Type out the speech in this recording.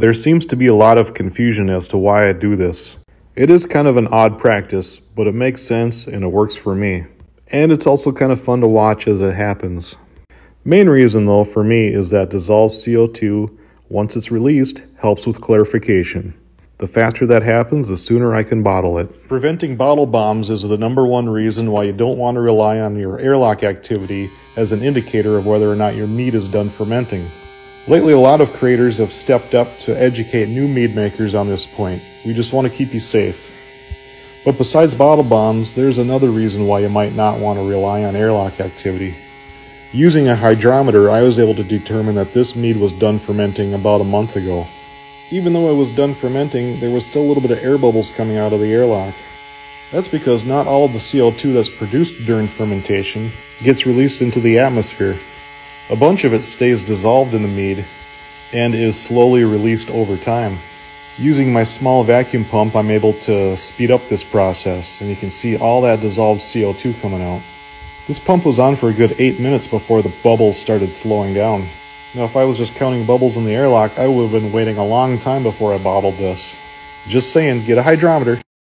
There seems to be a lot of confusion as to why I do this. It is kind of an odd practice, but it makes sense and it works for me. And it's also kind of fun to watch as it happens. Main reason though for me is that dissolved CO2, once it's released, helps with clarification. The faster that happens, the sooner I can bottle it. Preventing bottle bombs is the number one reason why you don't want to rely on your airlock activity as an indicator of whether or not your mead is done fermenting. Lately, a lot of creators have stepped up to educate new mead makers on this point. We just want to keep you safe. But besides bottle bombs, there's another reason why you might not want to rely on airlock activity. Using a hydrometer, I was able to determine that this mead was done fermenting about a month ago. Even though it was done fermenting, there was still a little bit of air bubbles coming out of the airlock. That's because not all of the CO2 that's produced during fermentation gets released into the atmosphere. A bunch of it stays dissolved in the mead and is slowly released over time. Using my small vacuum pump, I'm able to speed up this process, and you can see all that dissolved CO2 coming out. This pump was on for a good 8 minutes before the bubbles started slowing down. Now, if I was just counting bubbles in the airlock, I would have been waiting a long time before I bottled this. Just saying, get a hydrometer.